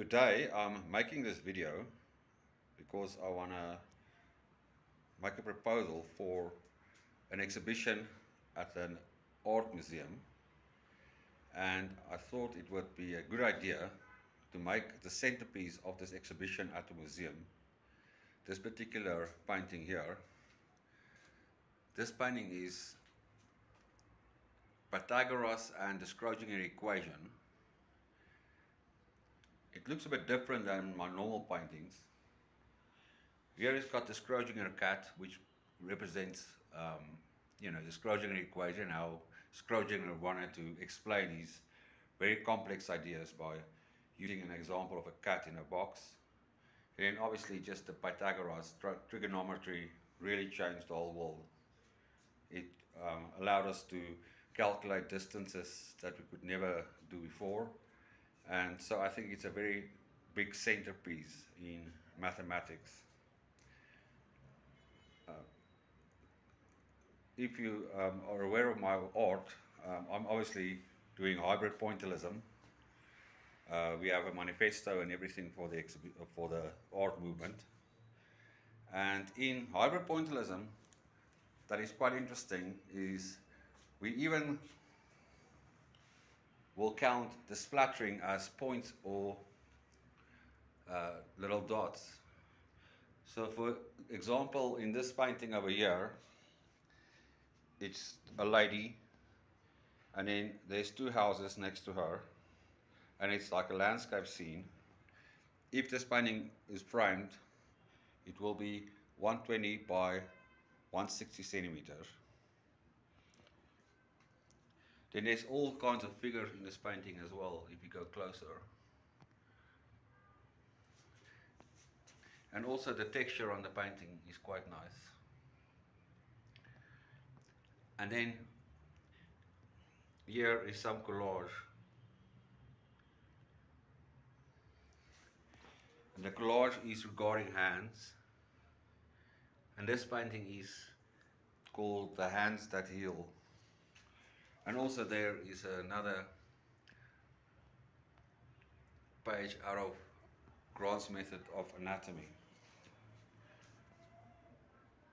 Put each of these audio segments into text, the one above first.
Today I'm making this video because I want to make a proposal for an exhibition at an art museum. And I thought it would be a good idea to make the centerpiece of this exhibition at the museum. This particular painting here. This painting is Pythagoras and the Schrodinger equation it looks a bit different than my normal paintings. Here it's got the Schrodinger cat which represents um, you know the Schrodinger equation how Schrodinger wanted to explain his very complex ideas by using an example of a cat in a box. And then obviously just the Pythagoras trigonometry really changed the whole world. It um, allowed us to calculate distances that we could never do before and so I think it's a very big centerpiece in mathematics. Uh, if you um, are aware of my art um, I'm obviously doing hybrid pointillism. Uh, we have a manifesto and everything for the for the art movement. And in hybrid pointillism that is quite interesting is we even will count the splattering as points or uh, little dots. So for example, in this painting over here, it's a lady and then there's two houses next to her and it's like a landscape scene. If this painting is framed, it will be 120 by 160 centimeters. Then there's all kinds of figures in this painting as well if you go closer. And also the texture on the painting is quite nice. And then here is some collage. And the collage is regarding hands. And this painting is called The Hands That Heal. And also there is another page out of Grant's method of anatomy.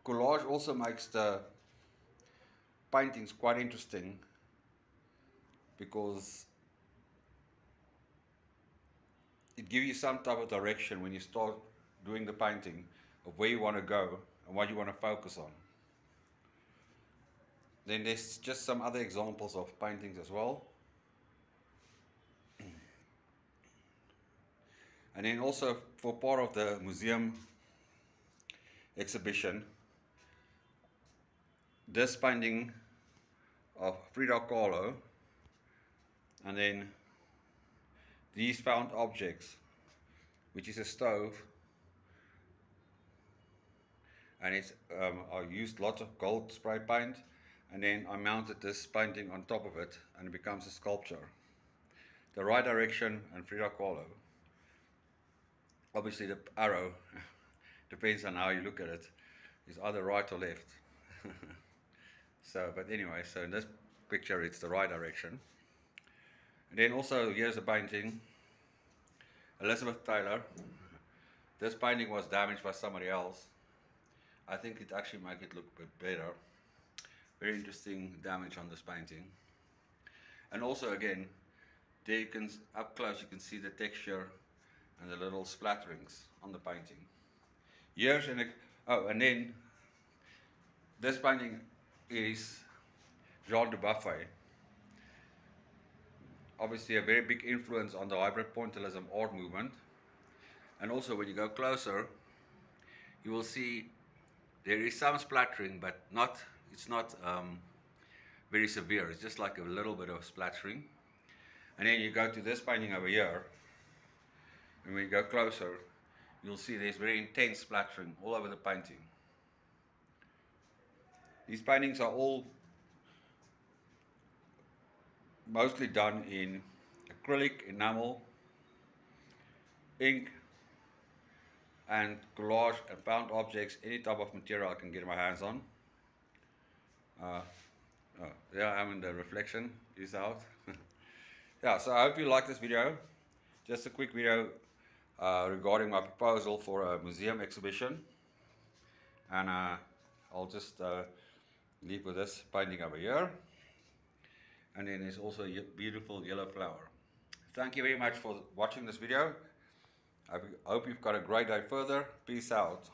Collage also makes the paintings quite interesting because it gives you some type of direction when you start doing the painting of where you want to go and what you want to focus on. Then there's just some other examples of paintings as well. And then also for part of the museum exhibition, this painting of Frida Kahlo and then these found objects which is a stove and it's um, I used lots of gold spray paint and then I mounted this painting on top of it and it becomes a sculpture. The right direction and Frida Kahlo. Obviously the arrow depends on how you look at it is either right or left. so but anyway so in this picture it's the right direction. And then also here's a painting Elizabeth Taylor. This painting was damaged by somebody else I think it actually make it look a bit better. Very interesting damage on this painting. And also again, there you can, up close you can see the texture and the little splatterings on the painting. Here's an, oh, and then this painting is Jean Dubuffet. Obviously a very big influence on the hybrid pointillism art movement. And also when you go closer, you will see there is some splattering, but not it's not um, very severe. It's just like a little bit of splattering. And then you go to this painting over here, and when you go closer, you'll see there's very intense splattering all over the painting. These paintings are all mostly done in acrylic, enamel, ink, and collage and found objects, any type of material I can get my hands on. Uh, oh, there I in the reflection is out. yeah, so I hope you like this video. Just a quick video uh, regarding my proposal for a museum exhibition. And uh, I'll just uh, leave with this painting over here. And then there's also a beautiful yellow flower. Thank you very much for watching this video. I hope you've got a great day further. Peace out.